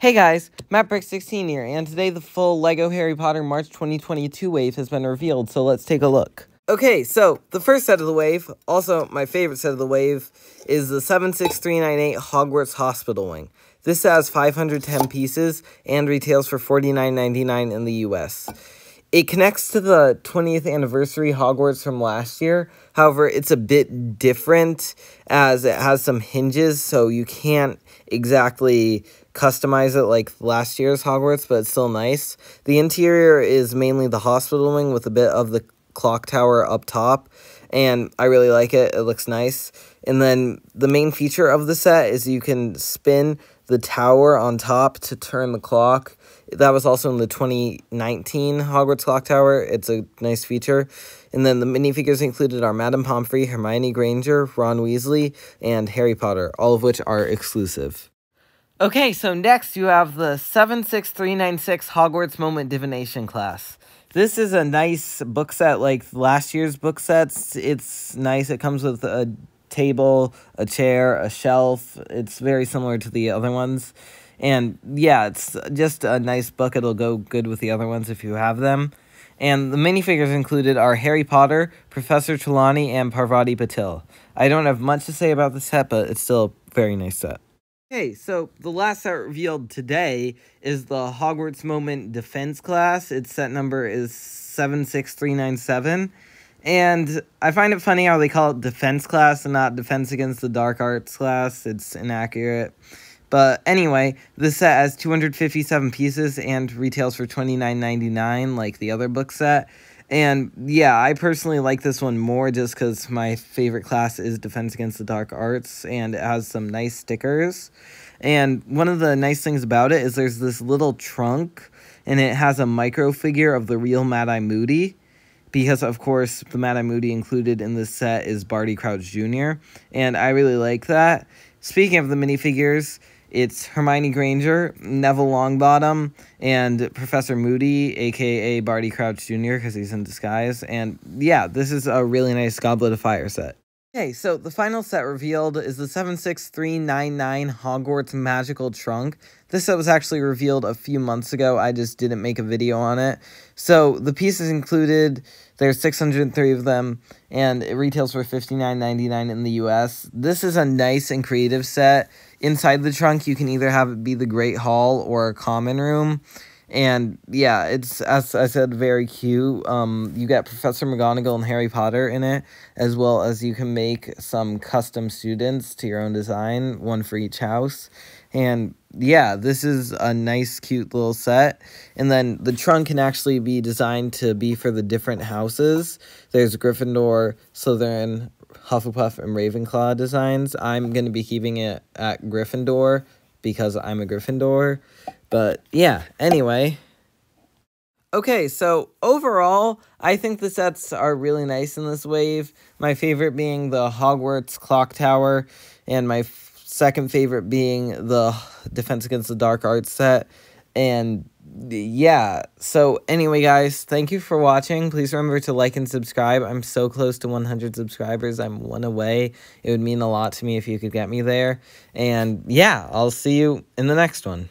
Hey guys, Matt Brix 16 here, and today the full LEGO Harry Potter March 2022 wave has been revealed, so let's take a look. Okay, so the first set of the wave, also my favorite set of the wave, is the 76398 Hogwarts Hospital Wing. This has 510 pieces and retails for $49.99 in the US. It connects to the 20th anniversary Hogwarts from last year. However, it's a bit different as it has some hinges, so you can't exactly customize it like last year's Hogwarts, but it's still nice. The interior is mainly the hospital wing with a bit of the clock tower up top, and I really like it. It looks nice. And then the main feature of the set is you can spin the tower on top to turn the clock. That was also in the 2019 Hogwarts Clock Tower. It's a nice feature. And then the minifigures included are Madame Pomfrey, Hermione Granger, Ron Weasley, and Harry Potter, all of which are exclusive. Okay, so next you have the 76396 Hogwarts Moment Divination class. This is a nice book set like last year's book sets. It's nice. It comes with a table, a chair, a shelf. It's very similar to the other ones. And yeah, it's just a nice book. It'll go good with the other ones if you have them. And the minifigures included are Harry Potter, Professor Trelawney, and Parvati Patil. I don't have much to say about the set, but it's still a very nice set. Okay, so the last set revealed today is the Hogwarts Moment Defense class. Its set number is 76397. And I find it funny how they call it Defense class and not Defense Against the Dark Arts class. It's inaccurate. But anyway, this set has 257 pieces and retails for $29.99 like the other book set. And yeah, I personally like this one more just because my favorite class is Defense Against the Dark Arts and it has some nice stickers. And one of the nice things about it is there's this little trunk and it has a micro figure of the real Mad Eye Moody. Because, of course, the Mad Eye Moody included in this set is Barty Crouch Jr., and I really like that. Speaking of the minifigures, it's Hermione Granger, Neville Longbottom, and Professor Moody, aka Barty Crouch Jr., because he's in disguise. And yeah, this is a really nice Goblet of Fire set. Okay, so the final set revealed is the 76399 Hogwarts Magical Trunk. This set was actually revealed a few months ago. I just didn't make a video on it. So the pieces included, there's 603 of them, and it retails for $59.99 in the US. This is a nice and creative set. Inside the trunk, you can either have it be the Great Hall or a common room. And yeah, it's as I said, very cute. Um, you get Professor McGonagall and Harry Potter in it, as well as you can make some custom students to your own design, one for each house. And yeah, this is a nice, cute little set. And then the trunk can actually be designed to be for the different houses. There's Gryffindor, Slytherin, Hufflepuff, and Ravenclaw designs. I'm going to be keeping it at Gryffindor because I'm a Gryffindor. But yeah, anyway. Okay, so overall, I think the sets are really nice in this wave. My favorite being the Hogwarts Clock Tower, and my second favorite being the Defense Against the Dark Arts set. And yeah, so anyway, guys, thank you for watching. Please remember to like and subscribe. I'm so close to 100 subscribers. I'm one away. It would mean a lot to me if you could get me there. And yeah, I'll see you in the next one.